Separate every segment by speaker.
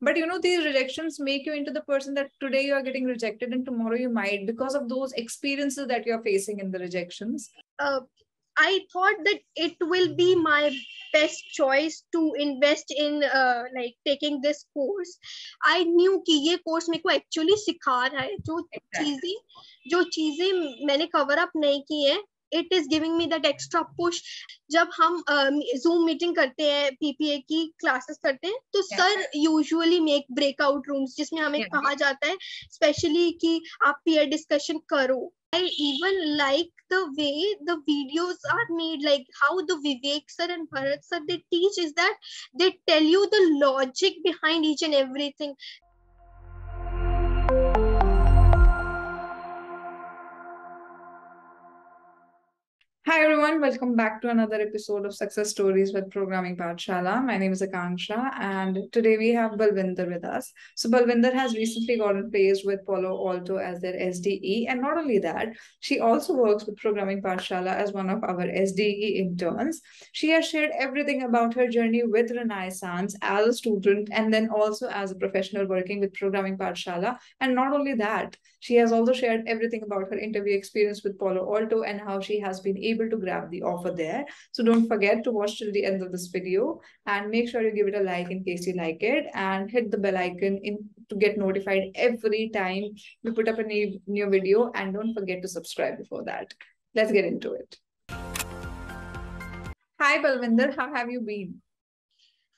Speaker 1: but you know these rejections make you into the person that today you are getting rejected and tomorrow you might because of those experiences that you're facing in the rejections
Speaker 2: uh, I thought that it will be my best choice to invest in uh, like taking this course. I knew कि ये course मेरे को actually सिखा रहा है जो चीजें जो चीजें मैंने cover up नहीं की है it is giving me that extra push जब हम जूम uh, मीटिंग करते हैं पीपीए की क्लासेस करते हैं तो sir usually make breakout rooms जिसमें हमें कहा जाता है स्पेशली कि आप पीयर डिस्कशन करो I even like the way the videos are made, like how the Vivek sir and Bharat sir they teach is that they tell you the logic behind each and everything.
Speaker 1: Hi everyone, welcome back to another episode of Success Stories with Programming Pathshala. My name is Akanksha and today we have Balvinder with us. So Balvinder has recently gotten placed with Palo Alto as their SDE and not only that, she also works with Programming Pathshala as one of our SDE interns. She has shared everything about her journey with Renaissance as a student and then also as a professional working with Programming Pathshala. And not only that, she has also shared everything about her interview experience with Palo Alto and how she has been able to grab the offer there. So don't forget to watch till the end of this video and make sure you give it a like in case you like it and hit the bell icon in to get notified every time we put up a new, new video and don't forget to subscribe before that. Let's get into it. Hi Balvinder, how have you been?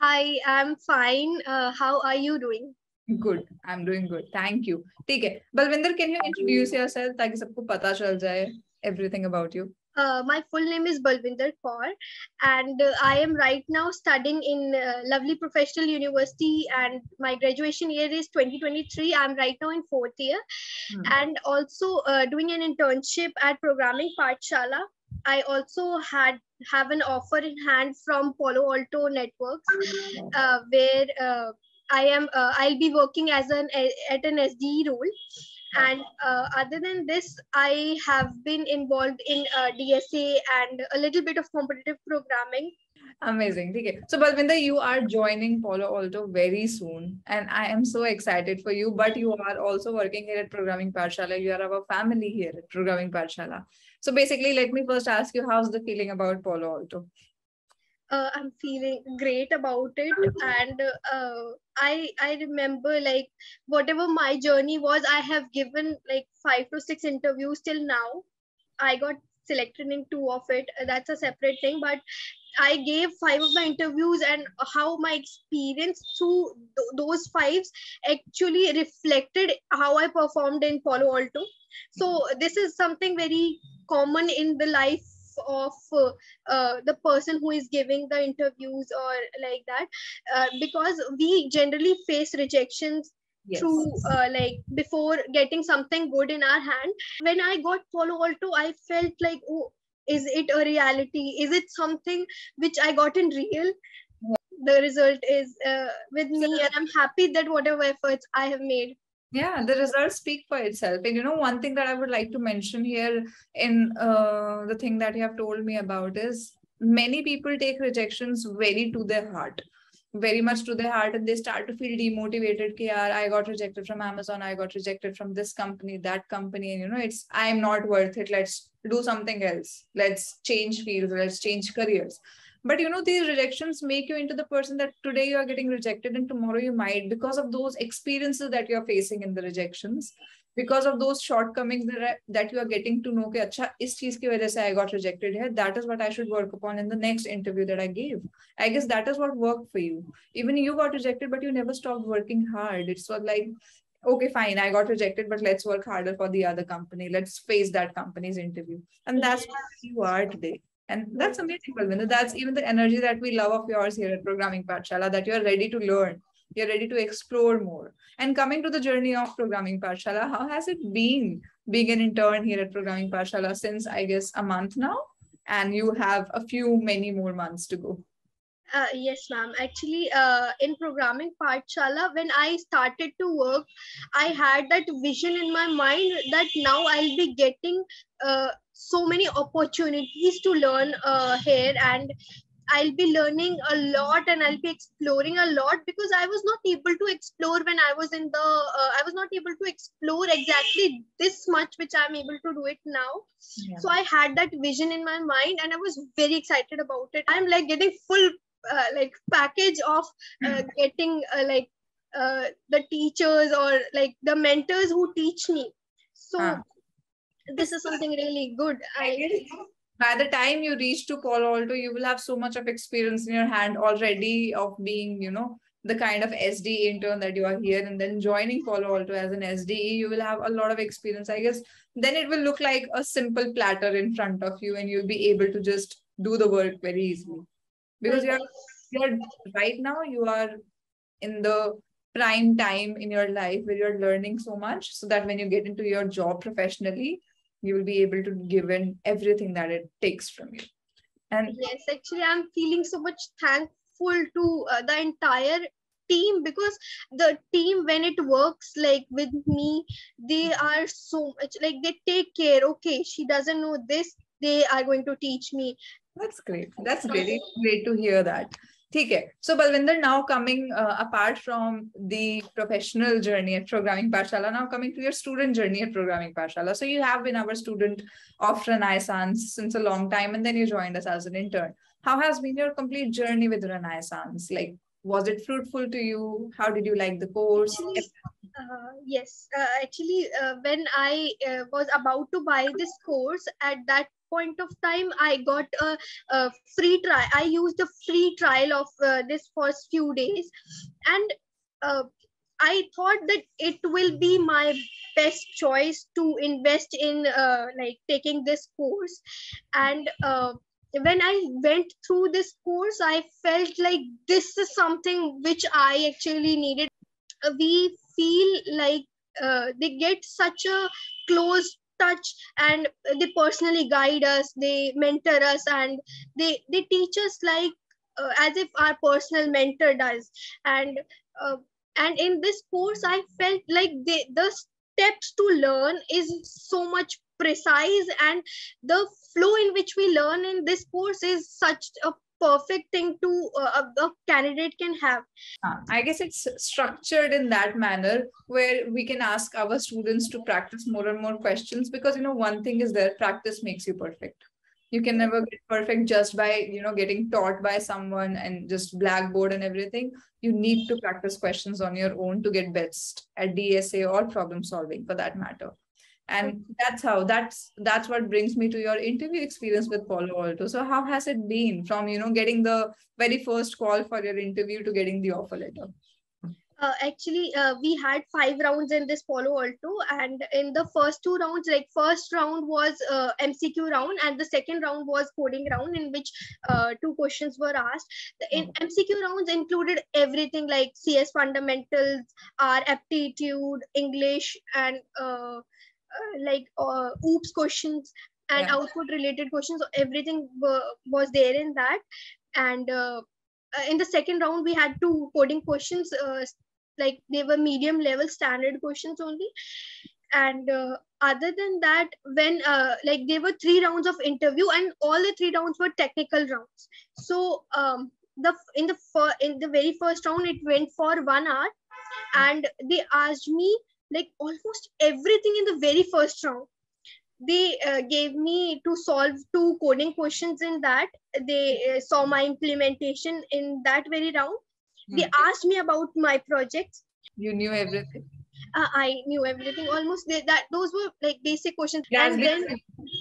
Speaker 2: Hi, I'm fine. Uh, how are you doing?
Speaker 1: Good. I'm doing good thank you take it balvinder can you introduce yourself ताकि सबको पता चल जाए everything
Speaker 2: Uh, my full name is Balvinder Kaur, and uh, I am right now studying in uh, Lovely Professional University, and my graduation year is 2023. I'm right now in fourth year, mm-hmm. and also uh, doing an internship at Programming Pathshala. I also had have an offer in hand from Palo Alto Networks, hmm. uh, where uh, I am. I'll be working as an at an SDE role and uh, other than this i have been involved in uh, dsa and a little bit of competitive programming
Speaker 1: amazing okay so balvinder you are joining palo alto very soon and i am so excited for you but you are also working here at programming Pathshala. you are our family here at programming Pathshala. so basically let me first ask you how's the feeling about palo alto
Speaker 2: uh, I'm feeling great about it, and uh, I I remember like whatever my journey was, I have given like five to six interviews till now. I got selected in two of it. That's a separate thing, but I gave five of my interviews and how my experience through th- those fives actually reflected how I performed in Palo Alto. So this is something very common in the life of uh, uh, the person who is giving the interviews or like that uh, because we generally face rejections yes. through uh, like before getting something good in our hand. When i got palo alto i felt like oh is it a reality? Is it something which i got in real? The result is uh, with me and i'm happy that whatever efforts i have made
Speaker 1: yeah the results speak for itself. And you know one thing that i would like to mention here in uh, the thing that you have told me about is many people take rejections very to their heart very much to their heart and they start to feel demotivated Ki, i got rejected from amazon i got rejected from this company that company and you know it's i'm not worth it. Let's do something else. Let's change fields. Let's change careers but you know these rejections make you into the person that today you are getting rejected and tomorrow you might because of those experiences that you're facing in the rejections because of those shortcomings that, that you are getting to know ke, I got rejected here. That is what I should work upon in the next interview that I gave. I guess that is what worked for you. Even you got rejected, but you never stopped working hard. It's sort like, okay, fine, I got rejected, but let's work harder for the other company. Let's face that company's interview. And that's where you are today and that's amazing, Balvinder. That's even the energy that we love of yours here at Programming Pathshala, that you're ready to learn, you're ready to explore more. And coming to the journey of Programming Pathshala, how has it been being an intern here at Programming Pathshala since, I guess, a month now? And you have a few, many more months to go.
Speaker 2: Uh, yes, ma'am. Actually, uh, in programming Pathshala, when I started to work, I had that vision in my mind that now I'll be getting uh, so many opportunities to learn uh, here and I'll be learning a lot and I'll be exploring a lot because I was not able to explore when I was in the, uh, I was not able to explore exactly this much, which I'm able to do it now. Yeah. So I had that vision in my mind and I was very excited about it. I'm like getting full uh, like package of uh, getting uh, like uh, the teachers or like the mentors who teach me. So ah. this is something really good. I,
Speaker 1: by the time you reach to Palo Alto, you will have so much of experience in your hand already of being, you know, the kind of SD intern that you are here and then joining Palo Alto as an SDE, you will have a lot of experience. I guess then it will look like a simple platter in front of you and you'll be able to just do the work very easily. Because you're you're right now you are in the prime time in your life where you're learning so much so that when you get into your job professionally you will be able to give in everything that it takes from you.
Speaker 2: And yes actually i'm feeling so much thankful to uh, the entire team because the team when it works like with me they are so much like they take care. Okay she doesn't know this they are going to teach me
Speaker 1: that's great that's really great to hear that Okay. So Balvinder, now coming uh, apart from the professional journey at Programming Pathshala, now coming to your student journey at Programming Pathshala. So you have been our student of Renaissance since a long time, and then you joined us as an intern. How has been your complete journey with Renaissance? Like, was it fruitful to you? How did you like the course?
Speaker 2: Uh, yes, uh, actually, uh, when I uh, was about to buy this course, at that point of time i got a, a free trial. I used a free trial of uh, this first few days. And uh, i thought that it will be my best choice to invest in like taking this course. And when i went through this course i felt like this is something which i actually needed. We feel like uh, they get such a close touch and they personally guide us they mentor us and they they teach us like uh, as if our personal mentor does. And uh, and in this course i felt like they, the steps to learn is so much precise and the flow in which we learn in this course is such a perfect thing to uh, a, candidate can have.
Speaker 1: Uh, i guess it's structured in that manner where we can ask our students to practice more and more questions because you know one thing is that practice makes you perfect. You can never get perfect just by you know getting taught by someone and just blackboard and everything. You need to practice questions on your own to get best at dsa or problem solving for that matter and that's how that's that's what brings me to your interview experience with palo alto. So how has it been from you know getting the very first call for your interview to getting the offer letter?
Speaker 2: Uh, actually uh, we had five rounds in this palo alto and in the first two rounds like first round was uh, mcq round and the second round was coding round in which uh, two questions were asked. The in mcq rounds included everything like cs fundamentals r aptitude english and uh, like uh, oops questions and yeah. output related questions. So everything was there in that. And uh, uh, in the second round we had two coding questions uh, like they were medium level standard questions only. And uh, other than that when uh, like there were three rounds of interview and all the three rounds were technical rounds. So um, the in the fir- in the very first round it went for one hour. And they asked me like almost everything in the very first round they uh, gave me to solve two coding questions in that. They uh, saw my implementation in that very round. They hmm. asked me about my projects.
Speaker 1: You knew everything?
Speaker 2: Uh, i knew everything. Almost they, that those were like basic questions.
Speaker 1: And then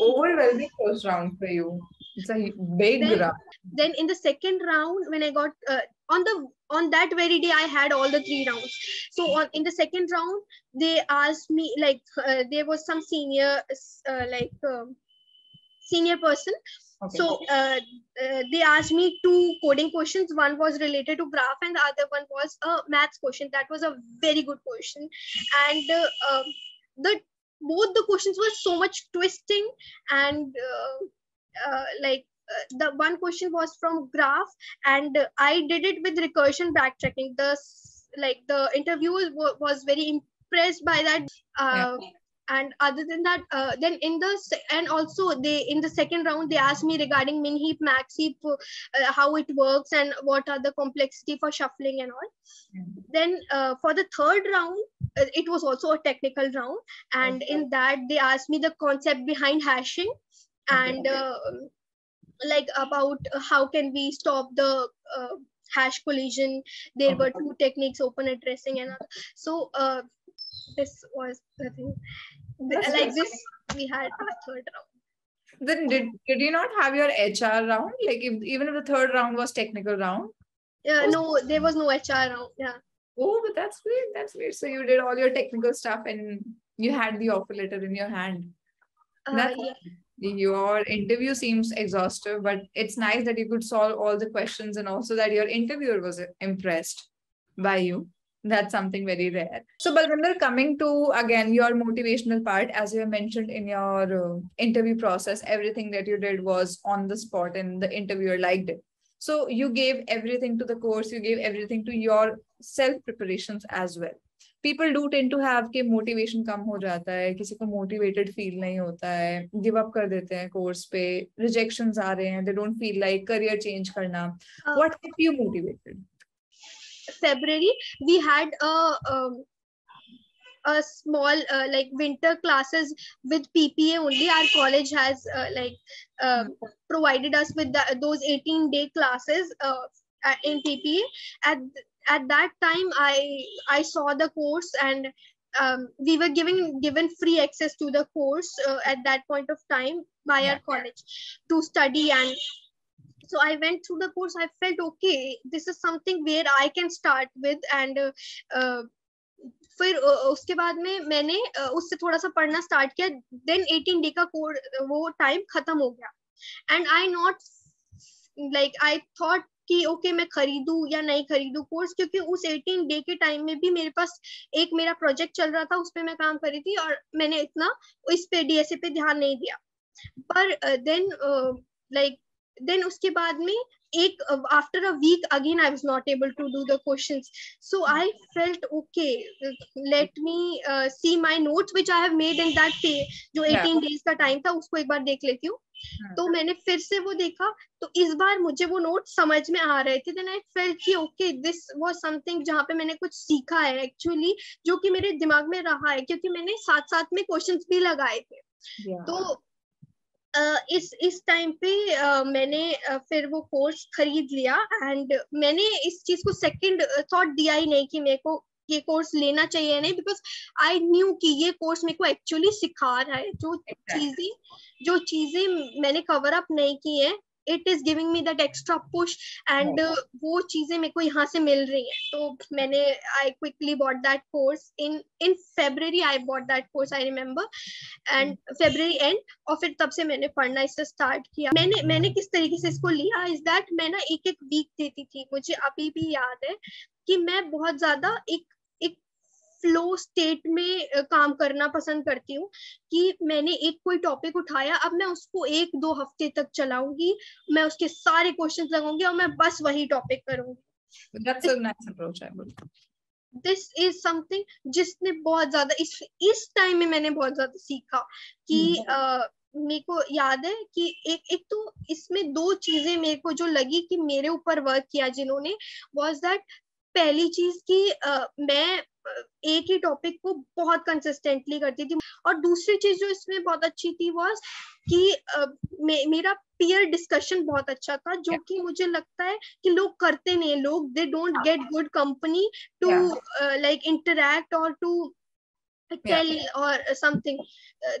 Speaker 1: overwhelming first round for you it's a big
Speaker 2: then,
Speaker 1: round.
Speaker 2: then in the second round when i got uh, on the on that very day i had all the three rounds. So on in the second round they asked me like uh, there was some senior uh, like um, senior person. Okay. so uh, uh, they asked me two coding questions. One was related to graph and the other one was a maths question. That was a very good question. And uh, um, the both the questions were so much twisting and uh, like uh, the one question was from graph and i did it with recursion backtracking the like the interviewer was very impressed by that uh, yeah. and other than that uh, then in the and also they in the second round they asked me regarding min heap max heap uh, how it works and what are the complexity for shuffling and all mm-hmm. then uh, for the third round uh, it was also a technical round and okay. in that they asked me the concept behind hashing and uh, like about how can we stop the uh, hash collision? There were two techniques open addressing and other. so this was the thing. That's like this we had a third round.
Speaker 1: Then did did you not have your hr round? Like if, even if the third round was technical round?
Speaker 2: Yeah no there was no hr round yeah.
Speaker 1: Oh but that's weird that's weird. So you did all your technical stuff and you had the offer letter in your hand. Uh, yeah. Your interview seems exhaustive but it's nice that you could solve all the questions and also that your interviewer was impressed by you that's something very rare. So, Balvinder, coming to again your motivational part, as you mentioned in your uh, interview process, everything that you did was on the spot and the interviewer liked it. So, you gave everything to the course, you gave everything to your self preparations as well. People do tend to have कि motivation कम हो जाता है किसी को motivated feel नहीं होता है give up कर देते हैं course पे rejections आ रहे हैं they don't feel like career change करना uh, what kept you motivated
Speaker 2: February, we had a um, a small uh, like winter classes with PPA only. Our college has uh, like uh, provided us with the, those 18 day classes uh, in PPA. At at that time, I I saw the course and um, we were giving given free access to the course uh, at that point of time by our college to study and so i went through the course i felt okay this is something where i can start with and uh, uh, फिर उसके बाद में मैंने उससे थोड़ा सा पढ़ना start किया देन 18 डे का कोड वो टाइम खत्म हो गया and I not like I thought कि ओके okay, मैं खरीदू या नहीं खरीदू कोर्स क्योंकि उस 18 डे के टाइम में भी मेरे पास एक मेरा प्रोजेक्ट चल रहा था उस पर मैं काम कर रही थी और मैंने इतना इस पे डीएसए पे ध्यान नहीं दिया। पर देन लाइक देन उसके बाद में एक after a week again I was not able to do the questions so I felt okay let me see my notes which I have made in that जो 18 डेज़ का time था उसको एक बार देख लेती हूँ। तो मैंने फिर से वो देखा तो इस बार मुझे वो नोट समझ में आ रहे थे देन आई फेल्ट कि ओके दिस वाज समथिंग जहाँ पे मैंने कुछ सीखा है एक्चुअली जो कि मेरे दिमाग में रहा है क्योंकि मैंने साथ साथ में क्वेश्चंस भी लगाए थे yeah. तो इस इस टाइम पे uh, मैंने uh, फिर वो कोर्स खरीद लिया एंड मैंने इस चीज़ को सेकंड थॉट दिया ही नहीं कि मेरे को ये कोर्स लेना चाहिए नहीं? बिकॉज़ आई न्यू कि ये कोर्स मेरे को एक्चुअली सिखा रहा है। जो चीज़ें जो चीज़ें मैंने कवर अप नहीं की है it is giving me that extra push and वो चीज़ें मेरे को यहाँ से मिल रही हैं। तो मैंने I quickly bought that course in in February I bought that course I remember and February and और फिर तब से मैंने पढ़ना इससे स्टार्ट किया। मैंने मैंने किस तरीके से इसको लिया इज़ दैट मैं ना एक एक वीक देती थी। मुझे अभी भी याद है कि मैं बहुत ज़्यादा एक एक फ्लो स्टेट में काम करना पसंद करती हूँ कि मैंने एक कोई टॉपिक उठाया अब मैं उसको एक दो हफ़्ते तक चलाऊँगी मैं उसके सारे क्वेश्चन लगाऊँगी और मैं बस वही टॉपिक करूँगी। दिस इज़ समथिंग जिसने बहुत ज़्यादा इस इस टाइम में मैंने बहुत ज़्यादा सीखा कि uh, मेरे को याद है कि एक एक तो इसमें दो चीज़ें मेरे को जो लगी कि मेरे ऊपर वर्क किया जिन्होंने वॉज़ दैट पहली चीज़ की uh, मैं एक ही टॉपिक को बहुत कंसिस्टेंटली करती थी। और दूसरी चीज़ जो इसमें बहुत अच्छी थी वॉज़ कि uh, मे, मेरा पीयर डिस्कशन बहुत अच्छा था जो yeah. कि मुझे लगता है कि लोग करते नहीं लोग they don't get good company to like interact और टू टेल और something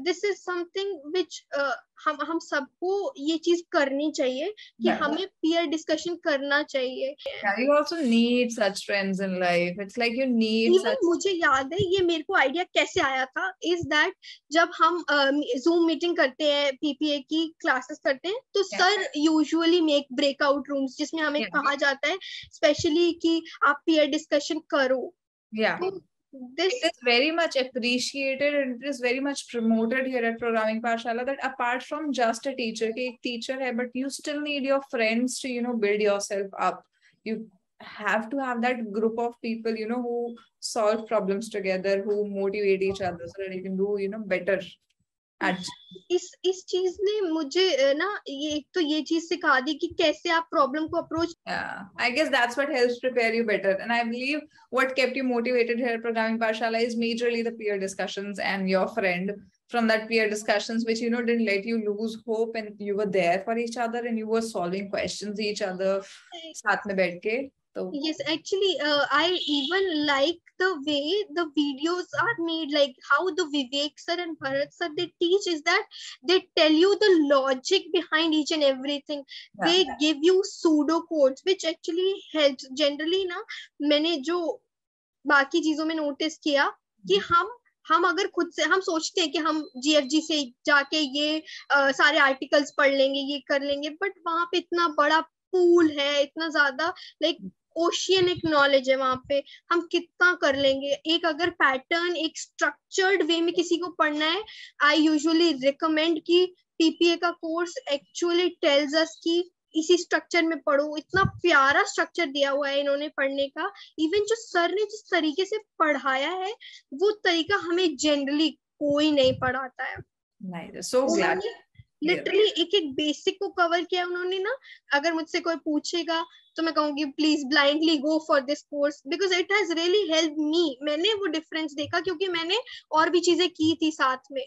Speaker 2: this is something which हम हम सबको ये चीज़ करनी चाहिए कि yeah. हमें पीयर डिस्कशन करना चाहिए। यू आल्सो मुझे याद है ये मेरे को आइडिया कैसे आया था? इज़ दैट जब हम जूम uh, मीटिंग करते हैं पीपीए की क्लासेस करते हैं तो sir usually make breakout rooms जिसमें हमें yeah. कहा जाता है स्पेशली कि आप पीयर डिस्कशन करो।
Speaker 1: या yeah. तो, this is very much appreciated and it is very much promoted here at programming pathshala that apart from just a teacher a teacher hai but you still need your friends to you know build yourself up. You have to have that group of people, you know, who solve problems together, who motivate each other so that you can do, you know, better
Speaker 2: इस इस चीज़ ने मुझे ना ये एक तो ये चीज़ सिखा दी कि कैसे आप प्रॉब्लम को approach
Speaker 1: I guess that's what helps prepare you better and I believe what kept you motivated here programming Pathshala is majorly the peer discussions and your friend from that peer discussions which you know didn't let you lose hope and you were there for each other and you were solving questions each other साथ में बैठ के।
Speaker 2: तो yes actually I even like the way the videos are made like how the Vivek sir and Bharat sir they teach is that they tell you the logic behind each and everything they give you pseudo codes which actually help generally ना मैंने जो बाकी चीज़ों में notice किया कि हम्म। हम हम अगर खुद से हम सोचते हैं कि हम जीएफजी से जाके ये आ, सारे आर्टिकल्स पढ़ लेंगे ये कर लेंगे बट वहाँ पे इतना बड़ा पूल है इतना ज़्यादा लाइक ओशियनिक नॉलेज है वहाँ पे। हम कितना कर लेंगे? एक अगर पैटर्न एक स्ट्रक्चर्ड वे में किसी को पढ़ना है आई यूजुअली रिकमेंड कि पीपीए का कोर्स एक्चुअली टेल्स अस कि इसी स्ट्रक्चर में पढ़ो। इतना प्यारा स्ट्रक्चर दिया हुआ है इन्होंने पढ़ने का। इवन जो सर ने जिस तरीके से पढ़ाया है वो तरीका हमें जनरली कोई नहीं पढ़ाता है।
Speaker 1: so
Speaker 2: लिटरली एक एक बेसिक को कवर किया उन्होंने ना। अगर मुझसे कोई पूछेगा तो मैं कहूँगी please blindly go for this course because it has really help me मैंने वो डिफरेंस देखा क्योंकि मैंने और भी चीज़ें की थी साथ में।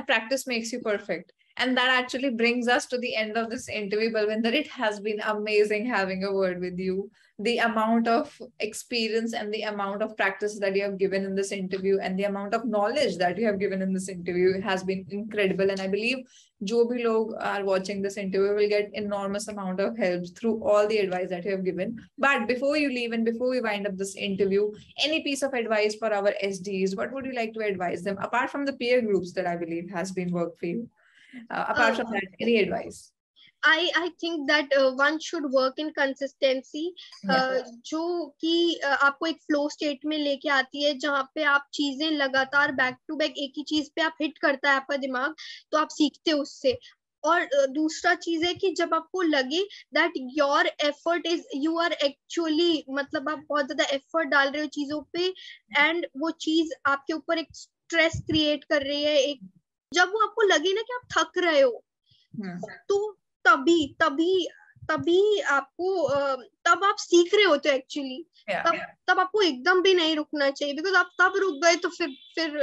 Speaker 1: Practice makes you perfect And that actually brings us to the end of this interview, Balvinder. It has been amazing having a word with you. The amount of experience and the amount of practice that you have given in this interview and the amount of knowledge that you have given in this interview has been incredible. And i believe jo bhi log are watching this interview will get enormous amount of help through all the advice that you have given. But before you leave and before we wind up this interview any piece of advice for our sds what would you like to advise them apart from the peer groups that i believe has been work for you? Uh, apart uh, from that any advice
Speaker 2: I I think that one should work in consistency जो कि uh, आपको एक flow state में लेके आती है जहाँ पे आप चीज़ें लगातार बैक टू बैक एक ही चीज़ पे आप हिट करता है आपका दिमाग तो आप सीखते हो उससे और uh, दूसरा चीज़ है कि जब आपको लगे that your effort is you are actually मतलब आप बहुत ज़्यादा एफर्ट डाल रहे हो चीज़ों पे एंड वो चीज़ आपके ऊपर एक स्ट्रेस क्रिएट कर रही है एक जब वो आपको लगे ना कि आप थक रहे हो hmm. तो तभी तभी तभी आपको तब आप सीख रहे होते एक्चुअली yeah, तब yeah. तब आपको एकदम भी नहीं रुकना चाहिए। बिकॉज़ आप तब रुक गए तो फिर फिर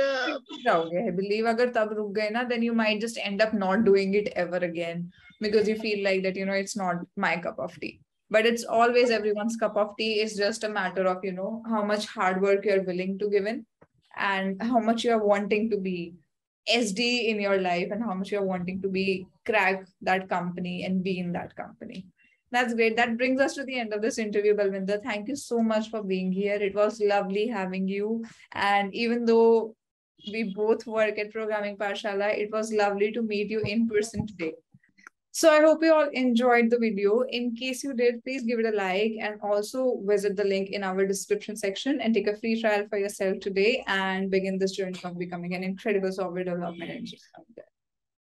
Speaker 1: जाओगे बिलीव अगर तब रुक गए ना then you might just end up not doing it ever again because you feel like that you know it's not my cup of tea but it's always everyone's cup of tea is just a matter of you know how much hard work you're willing to give in and how much you're wanting to be SD in your life and how much you're wanting to be crack that company and be in that company. That's great. That brings us to the end of this interview, Balvinder. Thank you so much for being here. It was lovely having you. And even though we both work at Programming Pathshala, it was lovely to meet you in person today. So I hope you all enjoyed the video. In case you did, please give it a like and also visit the link in our description section and take a free trial for yourself today and begin this journey of becoming an incredible software development engineer.